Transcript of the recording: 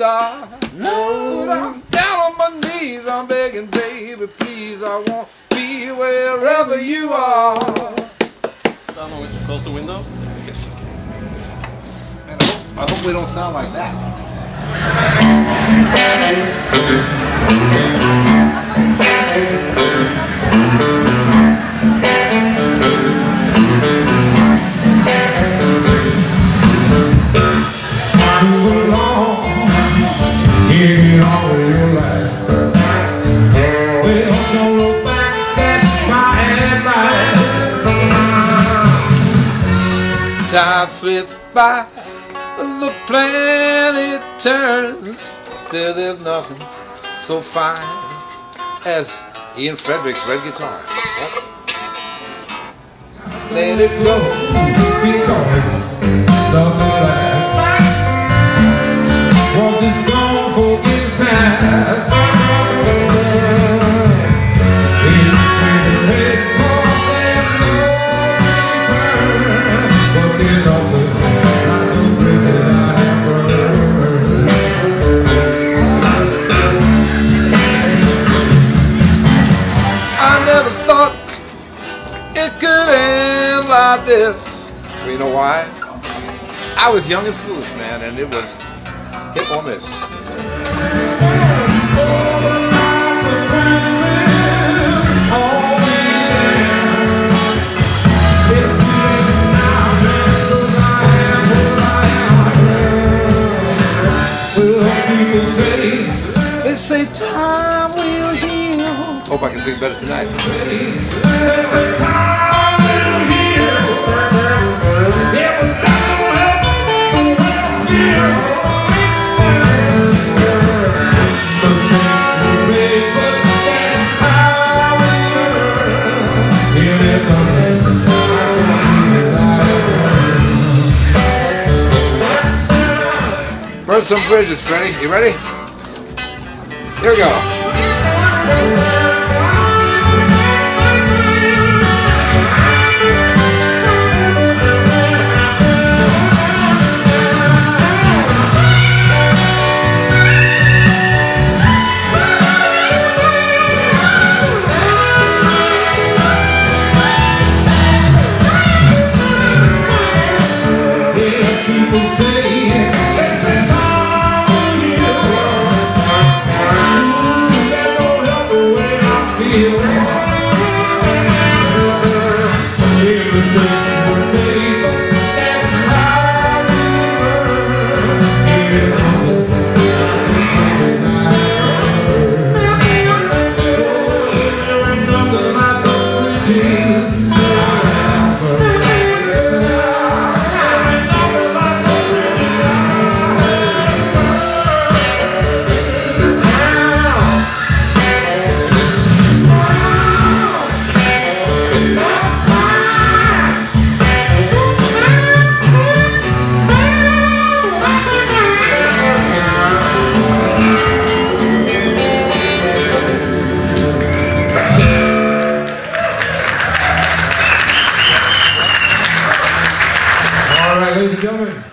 star. I'm down on my knees, I'm begging, baby, please, I want be wherever you are. Close the windows. Yes. Hope, I hope we don't sound like that. Time slips by, planet turns. Still, there's nothing so fine as Ian Fredrick's red guitar. Let it go. Because nothing lasts. It could end like this. You know why? I was young and foolish, man, and it was hit or miss. They say time will heal. Hope I can sing better tonight. Burn some bridges, Freddie. You ready? Here we go. People say zusammen.